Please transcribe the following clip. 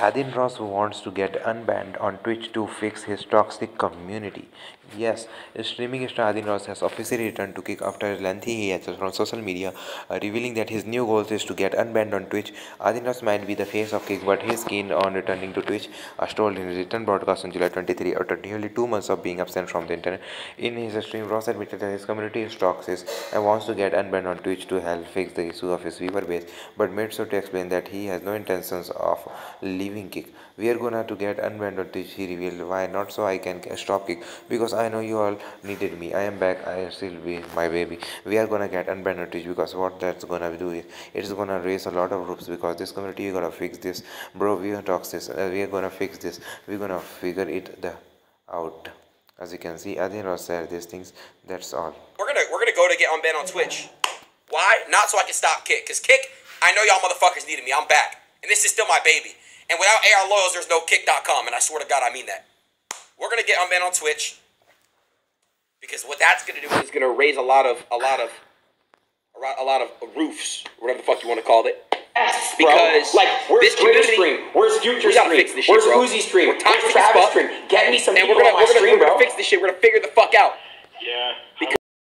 Adin Ross wants to get unbanned on Twitch to fix his toxic community. Yes, streaming star Adin Ross has officially returned to Kick after a lengthy hiatus from social media, uh, revealing that his new goal is to get unbanned on Twitch. Adin Ross might be the face of Kick, but he's keen on returning to Twitch, as told in his return broadcast on July 23 after nearly two months of being absent from the internet. In his stream, Ross admitted that his community is toxic and wants to get unbanned on Twitch to help fix the issue of his viewer base, but made sure to explain that he has no intentions of leaving kick. We are gonna to get unbanned on this he revealed why not? So i can stop kick. Because i know you all needed me. I am back. I still be my baby. We are gonna get unbanned on Twitch because what that's gonna do is it's gonna raise a lot of groups because this community you gotta fix this. Bro we are toxic. Uh, we are gonna fix this. We're gonna figure it the out. As you can see Adin Ross said these things. That's all. We're gonna we're gonna go to get unbanned on Twitch. Why? Not so I can stop kick. Because kick I know y'all motherfuckers needed me. I'm back. And this is still my baby and without AR Loyals, there's no kick.com. And I swear to God, I mean that. We're going to get unbanned on Twitch. Because what that's going to do is going to raise a lot of, a lot of, a lot of roofs, whatever the fuck you want to call it. Yes, Because like where's Twitter stream? Where's Future stream? Fix this shit, Where's bro. Uzi stream? Where's Travis stream? Get me some and people we're gonna, on my we're gonna, stream, we're gonna fix this shit. We're gonna figure the fuck out. Yeah. Because